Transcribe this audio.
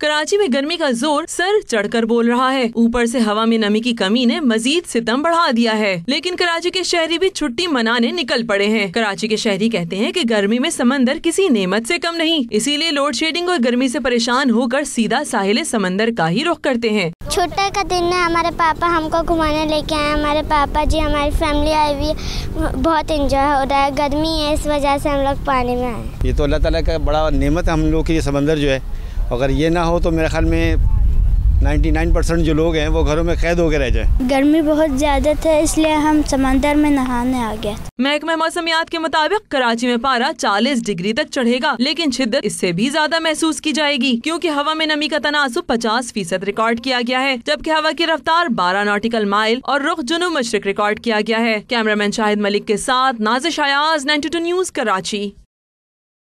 कराची में गर्मी का ज़ोर सर चढ़कर बोल रहा है। ऊपर से हवा में नमी की कमी ने मजीद सितम बढ़ा दिया है। लेकिन कराची के शहरी भी छुट्टी मनाने निकल पड़े हैं। कराची के शहरी कहते हैं कि गर्मी में समंदर किसी नेमत से कम नहीं। इसीलिए लोड शेडिंग और गर्मी से परेशान होकर सीधा साहिल समंदर का ही रुख करते हैं। छुट्टे का दिन है, हमारे पापा हमको घुमाने लेके आए हमारे पापा जी, हमारी फैमिली आई हुई बहुत इंजॉय हो रहा है। गर्मी है, इस वजह से हम लोग पानी में आए ये तो अल्लाह ताला का बड़ा नेमत है, हम लोग की ये समंदर जो है। अगर ये ना हो तो मेरे ख्याल में 99 परसेंट जो लोग हैं वो घरों में कैद होकर रह जाए। गर्मी बहुत ज़्यादा था इसलिए हम समंदर में नहाने आ गए। महकमा मौसमियात के मुताबिक कराची में पारा 40 डिग्री तक चढ़ेगा लेकिन शिद्दत इससे भी ज़्यादा महसूस की जाएगी क्योंकि हवा में नमी का तनासुब 50 फ़ीसद रिकॉर्ड किया गया है जबकि हवा की रफ्तार 12 नॉटिकल माइल और रुख जुनू मशरक रिकॉर्ड किया गया है। कैमरामैन शाहिद मलिक के साथ नाजिश अयाज 92 न्यूज़ कराची।